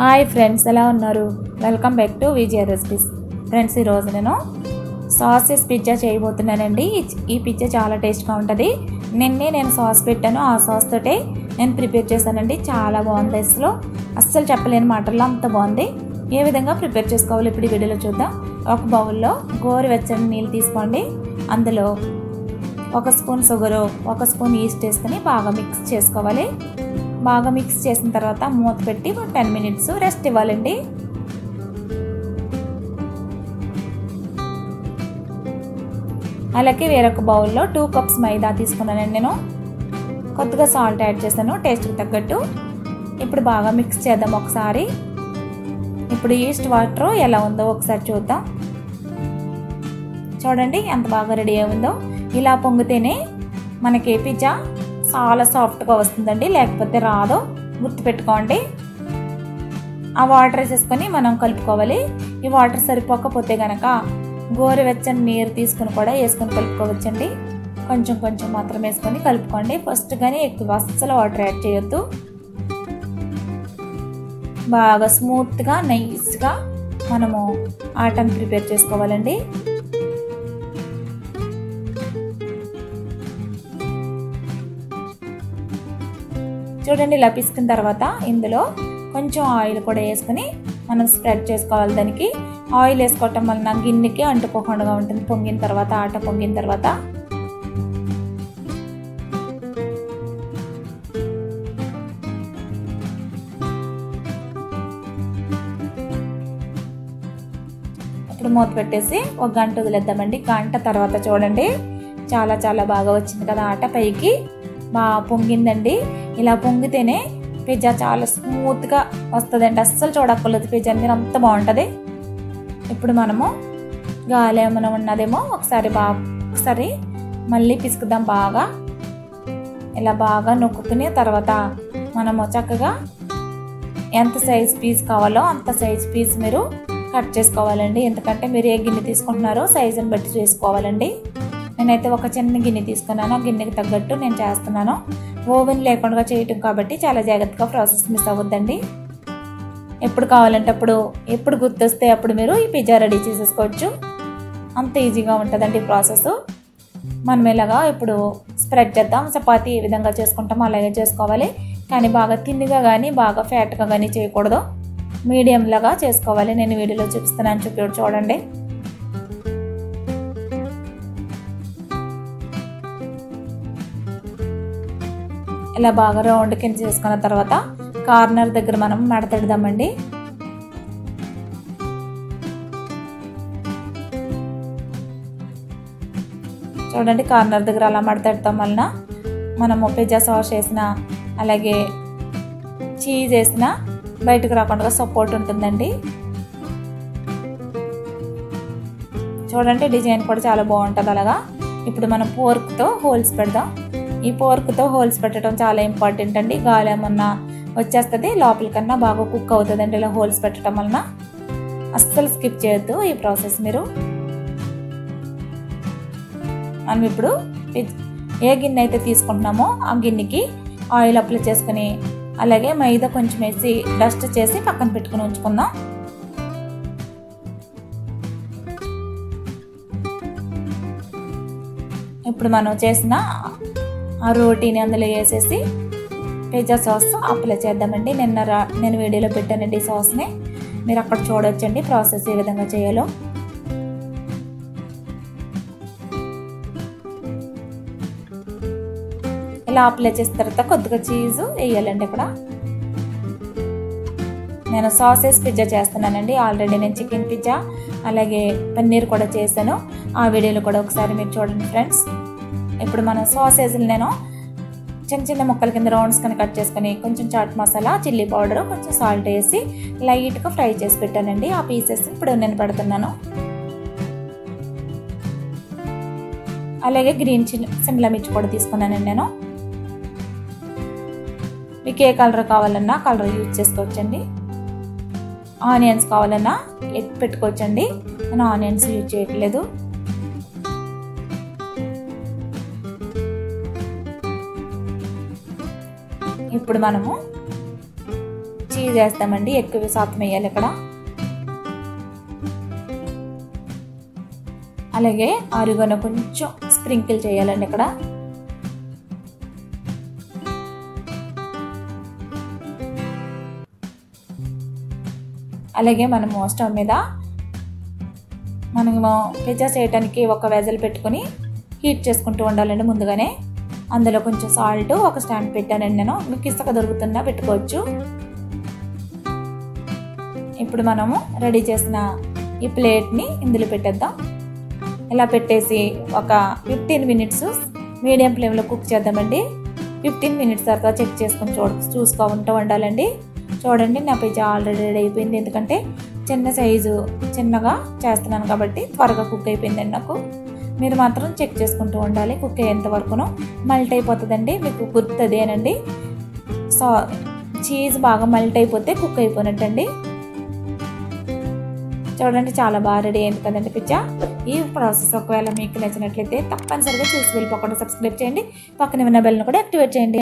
Hi friends ఎలా ఉన్నారు? Welcome back to Vijaya recipes. Friends ఈరోజు నేను సాసెస్ పిజ్జా చేయబోతున్నానండి. ఈ- ఈ పిజ్జా చాలా టేస్ట్గా ఉంటుంది. నిన్నే నేను సాస్ పెట్టాను. ఆ సాస్ తోటే నేను ప్రిపేర్ చేశానండి. చాలా బాగుంది అసలు. అస్సలు చెప్పలేని మాటల్లో అంత బాగుంది. ఏ విధంగా ప్రిపేర్ చేసుకోవాలి ఇప్పుడు ఈ వీడియోలో చూద్దాం. ఒక బౌల్లో గోరువెచ్చని నీళ్ళు తీసుకోండి. అందులో ఒక స్పూన్ షుగరు ఒక స్పూన్ ఈస్ట్ వేసుకొని బాగా మిక్స్ చేసుకోవాలి. బాగా మిక్స్ చేసిన తర్వాత మూత పెట్టి ఒక టెన్ మినిట్స్ రెస్ట్ ఇవ్వాలండి. అలాగే వేరొక బౌల్లో టూ కప్స్ మైదా తీసుకున్నానండి నేను. కొద్దిగా సాల్ట్ యాడ్ చేశాను టేస్ట్కి తగ్గట్టు. ఇప్పుడు బాగా మిక్స్ చేద్దాం ఒకసారి. ఇప్పుడు ఈస్ట్ వాటర్ ఎలా ఉందో ఒకసారి చూద్దాం. చూడండి ఎంత బాగా రెడీ అయిందో ఇలా పొంగితేనే మనకి పిజ్జా చాలా సాఫ్ట్గా వస్తుందండి. లేకపోతే రాదు. గుర్తుపెట్టుకోండి. ఆ వాటర్ వేసేసుకొని మనం కలుపుకోవాలి. ఈ వాటర్ సరిపోకపోతే గనక గోరువెచ్చని నీరు తీసుకుని కూడా వేసుకొని కలుపుకోవచ్చండి. కొంచెం కొంచెం మాత్రం వేసుకొని కలుపుకోండి. ఫస్ట్ కానీ ఎక్కువ అస్సలు వాటర్ యాడ్ చేయొద్దు. బాగా స్మూత్గా నైస్గా మనము ఆటను ప్రిపేర్ చేసుకోవాలండి. చూడండి ఇలా తర్వాత ఇందులో కొంచెం ఆయిల్ కూడా వేసుకుని మనం స్ప్రెడ్ చేసుకోవాలి దానికి. ఆయిల్ వేసుకోవటం వలన గిన్నెకి అంటుకోకుండా ఉంటుంది. పొంగిన తర్వాత ఆట పొంగిన తర్వాత. ఇప్పుడు మూత పెట్టేసి ఒక గంట వదిలేద్దామండి. గంట తర్వాత చూడండి. చాలా చాలా బాగా వచ్చింది కదా ఆట. పైకి బాగా పొంగిందండి. ఇలా పొంగితేనే పిజ్జా చాలా స్మూత్గా వస్తుందండి. అస్సలు చూడక్కర్లేదు పిజ్జా మీరు అంత బాగుంటుంది. ఇప్పుడు మనము గాలి ఏమైనా ఉన్నదేమో ఒకసారి బాగా ఒకసారి మళ్ళీ పిసుకుదాం బాగా. ఇలా బాగా నొక్కుకుని తర్వాత మనము చక్కగా ఎంత సైజ్ పీస్ కావాలో అంత సైజ్ పీస్ మీరు కట్ చేసుకోవాలండి. ఎందుకంటే మీరు ఏ గిన్నె తీసుకుంటున్నారో సైజుని బట్టి చేసుకోవాలండి. నేనైతే ఒక చిన్న గిన్నె తీసుకున్నాను. ఆ గిన్నెకి తగ్గట్టు నేను చేస్తున్నాను. ఓవెన్ లేకుండా చేయటం కాబట్టి చాలా జాగ్రత్తగా ప్రాసెస్ మిస్ అవ్వద్దండి. ఎప్పుడు కావాలంటే అప్పుడు ఎప్పుడు గుర్తొస్తే అప్పుడు మీరు ఈ పిజ్జా రెడీ చేసేసుకోవచ్చు. అంత ఈజీగా ఉంటుందండి ఈ ప్రాసెస్. మనం ఇలాగా ఇప్పుడు స్ప్రెడ్ చేద్దాం. చపాతి ఏ విధంగా చేసుకుంటామో అలాగే చేసుకోవాలి. కానీ బాగా తిన్నిగా కానీ బాగా ఫ్యాట్గా కానీ చేయకూడదు. మీడియం లాగా చేసుకోవాలి. నేను వీడియోలో చూపిస్తున్నాను. చూపి చూడండి. ఇలా బాగా రౌండ్ కింద చేసుకున్న తర్వాత కార్నర్ దగ్గర మనం మడతెడదామండి చూడండి కార్నర్ దగ్గర అలా మడతెడతాం వలన మనము పిజ్జా సాస్ వేసిన అలాగే చీజ్ వేసిన బయటకు రాకుండా సపోర్ట్ ఉంటుందండి. చూడండి డిజైన్ కూడా చాలా బాగుంటుంది అలాగా. ఇప్పుడు మనం పోర్క్తో హోల్స్ పెడదాం. ఈ పోర్క్తో హోల్స్ పెట్టడం చాలా ఇంపార్టెంట్ అండి. గాలి ఏమన్నా వచ్చేస్తుంది లోపలికన్నా బాగా కుక్ అవుతుందండి ఇలా హోల్స్ పెట్టడం వలన. అస్సలు స్కిప్ చేయొద్దు ఈ ప్రాసెస్ మీరు. మనం ఇప్పుడు ఏ గిన్నె అయితే తీసుకుంటున్నామో ఆ గిన్నెకి ఆయిల్ అప్లై చేసుకుని అలాగే మైదా కొంచెం వేసి డస్ట్ చేసి పక్కన పెట్టుకుని ఉంచుకుందాం. ఇప్పుడు మనం చేసిన ఆ రోటీని అందులో వేసేసి పిజ్జా సాస్ అప్లై చేద్దామండి. నిన్న రా నేను వీడియోలో పెట్టానండి ఈ సాస్ని. మీరు అక్కడ చూడొచ్చండి ప్రాసెస్ ఏ విధంగా చేయాలో. ఇలా అప్లై చేసిన తర్వాత కొద్దిగా చీజ్ వేయాలండి ఇక్కడ. నేను సాసెస్ పిజ్జా చేస్తున్నానండి. ఆల్రెడీ నేను చికెన్ పిజ్జా అలాగే పన్నీర్ కూడా చేశాను. ఆ వీడియోలో కూడా ఒకసారి మీరు చూడండి ఫ్రెండ్స్. ఇప్పుడు మన సాసేజ్లు నేను చిన్న చిన్న ముక్కల కింద రౌండ్స్ కింద కట్ చేసుకొని కొంచెం చాట్ మసాలా చిల్లీ పౌడర్ కొంచెం సాల్ట్ వేసి లైట్గా ఫ్రై చేసి పెట్టానండి. ఆ పీసెస్ ఇప్పుడు నేను పెడుతున్నాను. అలాగే గ్రీన్ చిల్లీ సిమ్లా మిర్చి కూడా తీసుకున్నానండి నేను. మీకు ఏ కలర్ కావాలన్నా కలర్ యూజ్ చేసుకోవచ్చండి. ఆనియన్స్ కావాలన్నా ఎగ్ పెట్టుకోవచ్చండి. నేను ఆనియన్స్ యూజ్ చేయట్లేదు. ఇప్పుడు మనము చీజ్ వేస్తామండి. ఎక్కువ శాతం వేయాలి ఇక్కడ. అలాగే ఆరుగోన కొంచెం స్ప్రింకిల్ చేయాలండి ఇక్కడ. అలాగే మనము స్టవ్ మీద మనము పిజ్జా చేయడానికి ఒక వెజల్ పెట్టుకొని హీట్ చేసుకుంటూ ఉండాలండి ముందుగానే. అందులో కొంచెం సాల్ట్ ఒక స్టాండ్ పెట్టానండి నేను మీకు ఇసుక దొరుకుతున్నా పెట్టుకోవచ్చు. ఇప్పుడు మనము రెడీ చేసిన ఈ ప్లేట్ని ఇందులో పెట్టేద్దాం. ఇలా పెట్టేసి ఒక ఫిఫ్టీన్ మినిట్స్ మీడియం ఫ్లేమ్లో కుక్ చేద్దామండి. ఫిఫ్టీన్ మినిట్స్ తర్వాత చెక్ చేసుకొని చూడ చూసుకుంటూ ఉండాలండి. చూడండి నా పిజ్జా ఆల్రెడీ రెడీ అయిపోయింది. ఎందుకంటే చిన్న సైజు చిన్నగా చేస్తున్నాను కాబట్టి త్వరగా కుక్ అయిపోయిందండి నాకు. మీరు మాత్రం చెక్ చేసుకుంటూ ఉండాలి కుక్ అయ్యేంతవరకును మల్ట్ అయిపోతుందండి మీకు గుర్తుదేనండి సో చీజ్ బాగా మల్ట్ అయిపోతే కుక్ అయిపోయినట్టండి. చూడండి చాలా బాగా రెడీ అయింది కదండి పిజ్జా ఈ ప్రాసెస్ ఒకవేళ మీకు నచ్చినట్లయితే తప్పనిసరిగా చూసి వెళ్ళిపోకుండా సబ్స్క్రైబ్ చేయండి. పక్కన ఉన్న బెల్ను కూడా యాక్టివేట్ చేయండి.